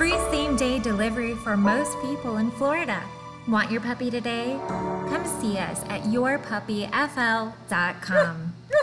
Free same day delivery for most people in Florida. Want your puppy today? Come see us at yourpuppyfl.com.